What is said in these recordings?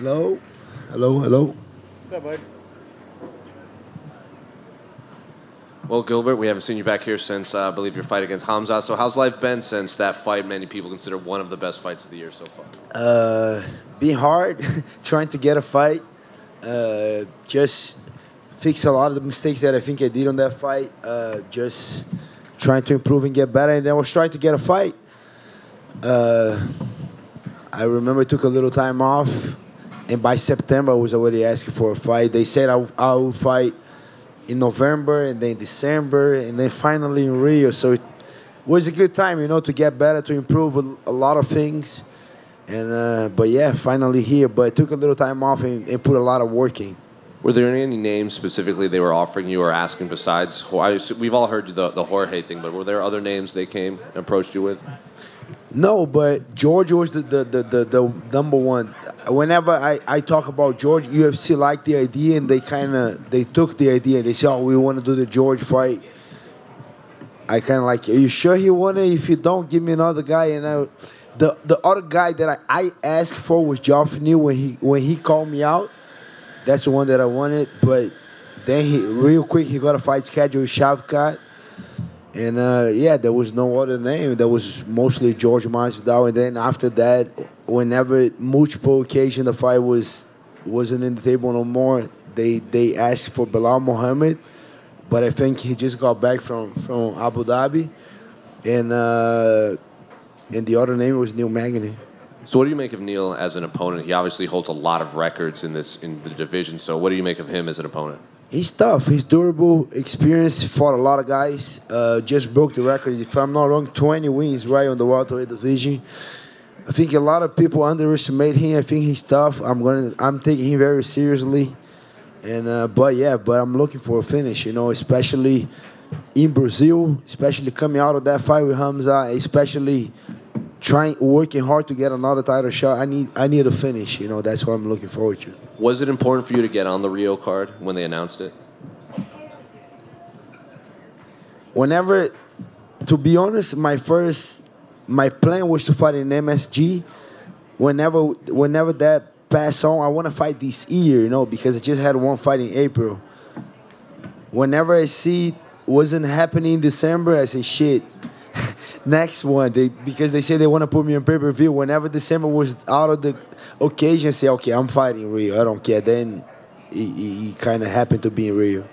Hello? Hello, hello? Well, Gilbert, we haven't seen you back here since uh, I believe your fight against Hamza. So, how's life been since that fight? Many people consider one of the best fights of the year so far. Uh, being hard, trying to get a fight, uh, just fix a lot of the mistakes that I think I did on that fight. Uh, just trying to improve and get better. And I was trying to get a fight. Uh, I remember I took a little time off, and by September I was already asking for a fight. They said I, I would fight in November and then December and then finally in Rio. So it was a good time, you know, to get better, to improve a, a lot of things. And uh, but yeah, finally here. But I took a little time off and, and put a lot of work in. Were there any names specifically they were offering you or asking besides? We've all heard the, the Jorge thing, but were there other names they came and approached you with? No, but George was the the, the, the, the number one. Whenever I, I talk about George, UFC liked the idea and they kind of they took the idea they said, "Oh, we want to do the George fight." I kind of like, "Are you sure he want it? If you don't, give me another guy." And I, the the other guy that I, I asked for was Joffrey when he when he called me out. That's the one that I wanted, but then he real quick he got a fight schedule with Shavkat. And uh, yeah, there was no other name. There was mostly George Masvidal. And then after that, whenever multiple occasion the fight was wasn't in the table no more, they they asked for Belal Muhammad, but I think he just got back from from Abu Dhabi, and uh, and the other name was Neil Magny. So, what do you make of Neil as an opponent? He obviously holds a lot of records in this in the division. So, what do you make of him as an opponent? He's tough. He's durable, experienced, fought a lot of guys. Uh, just broke the record. If I'm not wrong, 20 wins right on the welterweight division. I think a lot of people underestimate him. I think he's tough. I'm gonna. I'm taking him very seriously. And uh, but yeah, but I'm looking for a finish. You know, especially in Brazil, especially coming out of that fight with Hamza, especially trying working hard to get another title shot. I need. I need a finish. You know, that's what I'm looking forward to. Was it important for you to get on the Rio card when they announced it? whenever to be honest my first my plan was to fight in msg whenever whenever that passed on i want to fight this year you know because i just had one fight in april whenever i see wasn't happening in december i say shit next one they because they say they want to put me on pay-per-view whenever december was out of the occasion say okay i'm fighting rio i don't care then he kind of happened to be in rio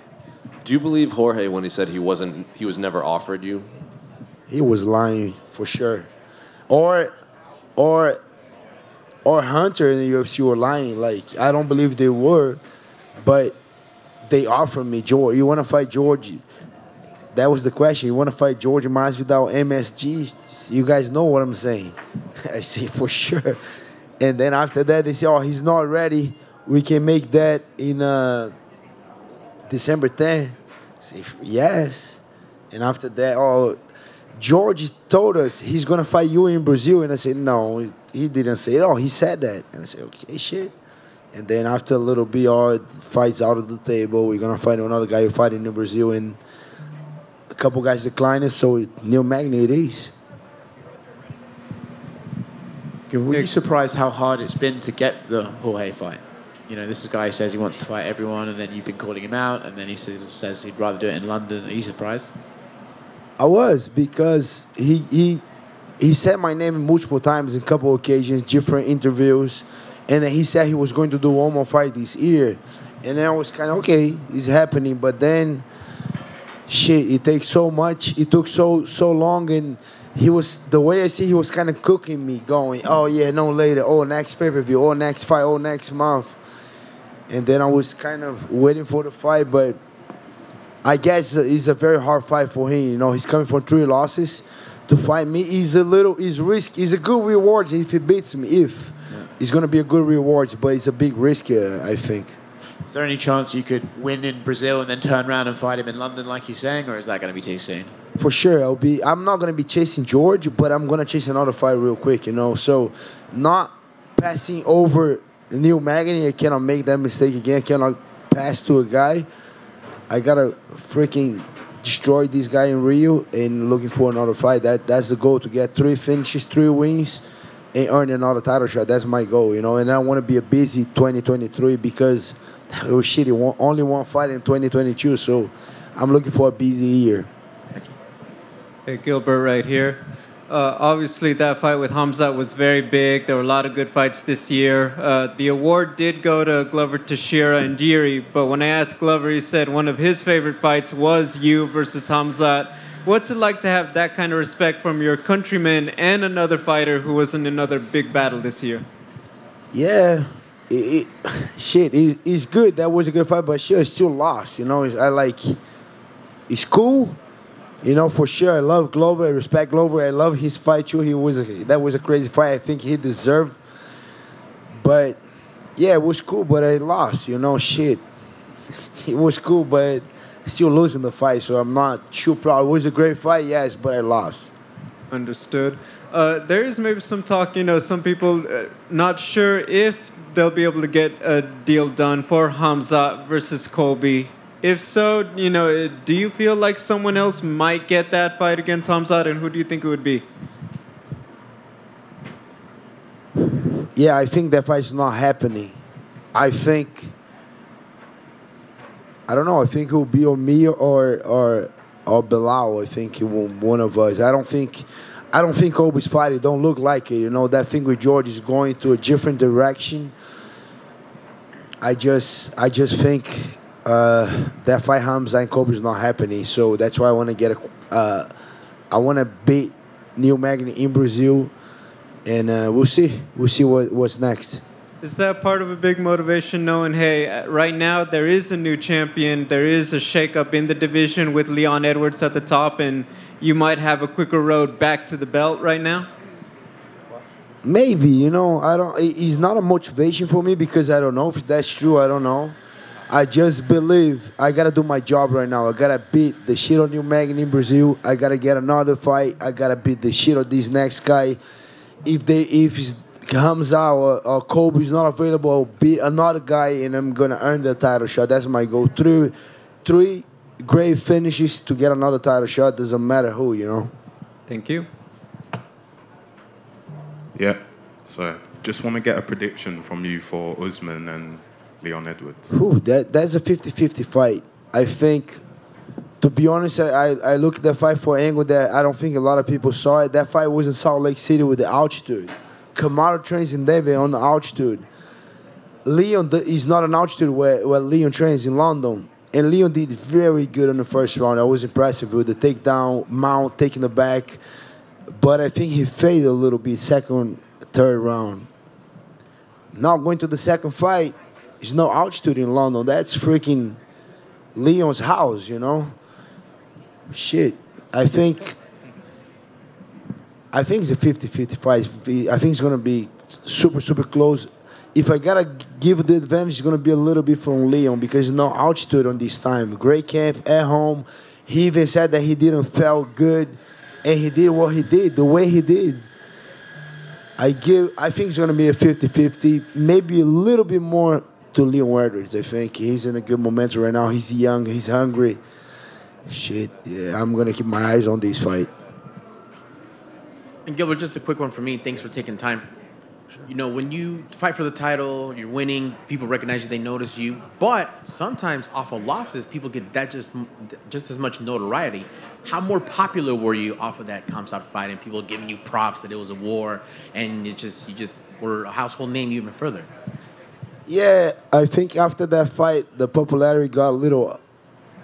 Do you believe Jorge when he said he wasn't he was never offered you? he was lying for sure. Or, or, or Hunter in the UFC were lying. Like I don't believe they were, but they offered me George. You want to fight George? That was the question. You want to fight George Masvidal MSG? You guys know what I'm saying. I say for sure. And then after that, they say, "Oh, he's not ready. We can make that in uh, December 10th." I say yes. And after that, oh, George told us he's gonna fight you in Brazil, and I said no, he didn't say it. Oh, he said that, and I said okay, shit. And then after a little BR fights out of the table, we're gonna fight another guy who fighting in Brazil, and couple guys declining. So Neil Magny it is. Were you surprised how hard it's been to get the Jorge fight? You know, this is a guy who says he wants to fight everyone, and then you've been calling him out, and then he says, says he'd rather do it in London. Are you surprised? I was because he he he said my name multiple times in a couple occasions, different interviews, and then he said he was going to do one more fight this year, and then I was kind of okay, it's happening, but then shit, it takes so much, it took so so long, and he was the way I see he was kind of cooking me, going, oh yeah, no later, oh next pay per view, oh next fight, oh next month, and then I was kind of waiting for the fight, but I guess it's a very hard fight for him. You know, he's coming from three losses. To fight me is a little, is risk. Is a good reward if he beats me. If it's gonna be a good reward, but it's a big risk. Uh, I think. Is there any chance you could win in Brazil and then turn around and fight him in London, like he's saying, or is that going to be too soon? For sure, I'll be. I'm not gonna be chasing George, but I'm gonna chase another fight real quick. You know, so not passing over Neil Magny. I cannot make that mistake again. I cannot pass to a guy. I gotta freaking destroy this guy in Rio and looking for another fight. That that's the goal to get three finishes, three wins, and earn another title shot. That's my goal, you know. And I want to be a busy 2023 because it was shitty. One, only one fight in 2022, so I'm looking for a busy year. Hey, Gilbert, right here. Uh, obviously, that fight with Hamza was very big. There were a lot of good fights this year. Uh, the award did go to Glover Teixeira and Jiri, but when I asked Glover, he said one of his favorite fights was you versus Hamza. What's it like to have that kind of respect from your countrymen and another fighter who was in another big battle this year? Yeah, it, it, shit, it, it's good. That was a good fight, but sure, still lost. You know, I like. It's cool, you know, for sure. I love Glover. I respect Glover. I love his fight too. He was a, that was a crazy fight. I think he deserved. But yeah, it was cool. But I lost. You know, shit. it was cool, but still losing the fight. So I'm not too proud. It was a great fight, yes, but I lost. Understood. Uh, there is maybe some talk. You know, some people uh, not sure if they'll be able to get a deal done for Hamza versus Colby if so, you know, do you feel like someone else might get that fight against Hamza, and who do you think it would be? Yeah, I think that fight's not happening. I think I don't know. I think it will be on me or or or Belal. I think one of us. I don't think I don't think Colby's fight. It don't look like it. You know that thing with George is going to a different direction. I just I just think uh, that fight Hamza and Kobe is not happening. So that's why I want to get a. Uh, I want to beat Neil Magny in Brazil, and uh, we'll see. We'll see what, what's next. Is that part of a big motivation, knowing, hey, right now there is a new champion, there is a shakeup in the division with Leon Edwards at the top, and you might have a quicker road back to the belt right now? Maybe, you know, I don't. It's not a motivation for me because I don't know if that's true. I don't know. I just believe I gotta do my job right now. I gotta beat the shit on Neil Magny in Brazil. I gotta get another fight. I gotta beat the shit on this next guy. If they if comes out or, or Colby's not available, I'll beat another guy and I'm gonna earn the title shot. That's my goal. Three three great finishes to get another title shot. Doesn't matter who, you know. Thank you. Yeah. So just want to get a prediction from you for Usman and Leon Edwards? Ooh, that that's a 50-50 fight. I think, to be honest, I, I looked at the fight for angle that I don't think a lot of people saw it. That fight was in Salt Lake City with the altitude. Kamaru trains in Denver on the altitude. Leon is not an altitude where, where Leon trains in London. And Leon did very good in the first round. I was impressive with the takedown, mount, taking the back. But I think he faded a little bit second, third round. Now going to the second fight, there's no altitude in London. That's freaking Leon's house, you know? Shit. I think I think it's a 50-50 fight. I think it's gonna be super, super close. If I gotta give the advantage, it's gonna be a little bit from Leon because no altitude on this time. Great camp at home. He even said that he didn't feel good, and he did what he did the way he did. I give. I think it's gonna be a 50-50, maybe a little bit more to Leon Edwards. I think he's in a good momentum right now. He's young. He's hungry. Shit, yeah, I'm gonna keep my eyes on this fight. And Gilbert, just a quick one for me. Thanks for taking time. You know, when you fight for the title, you're winning. People recognize you. They notice you. But sometimes, off of losses, people get that just just as much notoriety. How more popular were you off of that Khamzat fight, and people giving you props that it was a war, and it just you just were a household name even further? Yeah, I think after that fight, the popularity got a little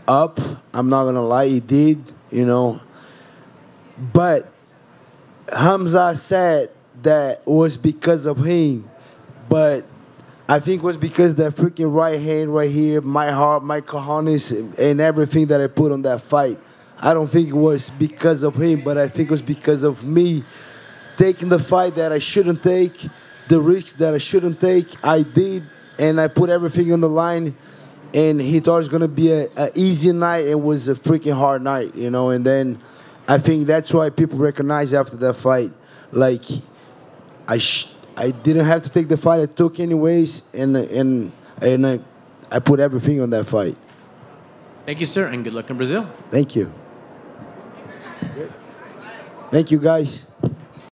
up. I'm not gonna lie, it did, you know. But Hamza said that was because of him, but I think it was because that freaking right hand right here, my heart, my cojones, and everything that I put on that fight. I don't think it was because of him, but I think it was because of me taking the fight that I shouldn't take, the risks that I shouldn't take. I did, and I put everything on the line. And he thought it was gonna be a, easy night. It was a freaking hard night, you know. And then I think that's why people recognize after that fight, like I sh- I didn't have to take the fight. I took anyways, and and and I, I put everything on that fight. Thank you, sir, and good luck in Brazil. Thank you. Thank you, guys.